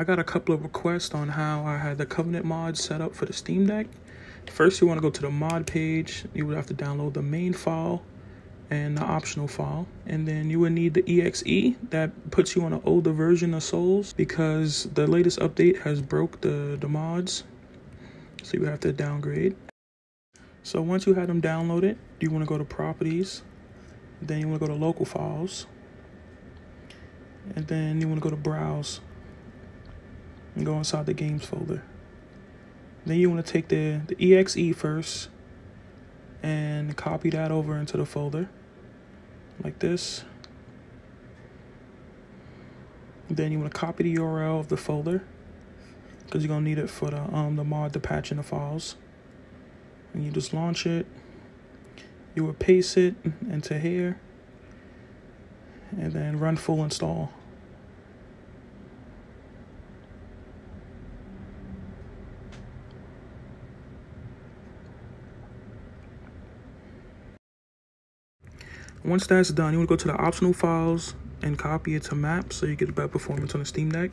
I got a couple of requests on how I had the Convergence mod set up for the Steam Deck. First, you want to go to the mod page. You would have to download the main file and the optional file. And then you would need the EXE that puts you on an older version of Souls because the latest update has broke the, the mods. So you have to downgrade. So once you have them downloaded, you want to go to properties. Then you want to go to local files. And then you want to go to browse and go inside the games folder. Then you want to take the, the exe first and copy that over into the folder like this. Then you want to copy the URL of the folder because you're going to need it for the, um, the mod to patch in the files. And you just launch it. You would paste it into here and then run full install. Once that's done, you want to go to the optional files and copy it to map so you get better performance on the Steam Deck.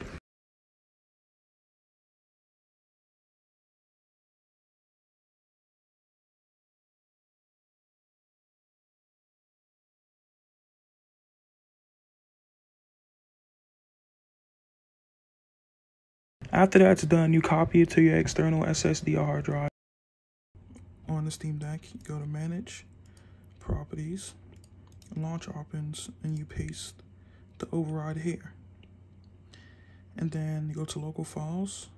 After that's done, you copy it to your external SSD or hard drive. On the Steam Deck, go to Manage, Properties, launch options and you paste the override here. And then you go to local files,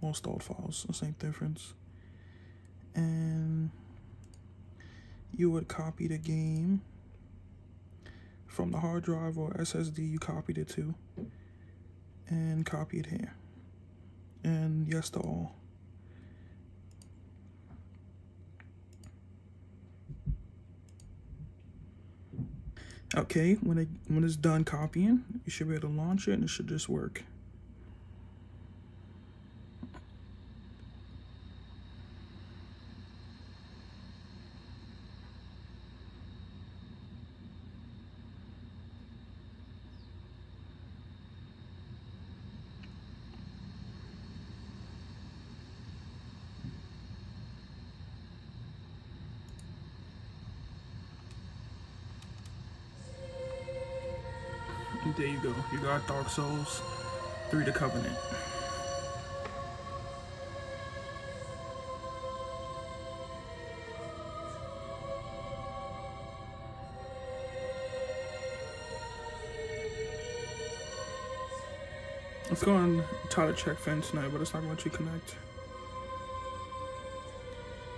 well, stalled files, the same difference. And you would copy the game from the hard drive or SSD you copied it to and copy it here. And yes to all. Okay, when it when it's done copying, you should be able to launch it and it should just work. There you go. You got Dark Souls 3 The Convergence. Let's go and try to check fence tonight, but it's not going to connect.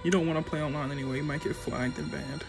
You don't want to play online anyway, you might get flagged and banned.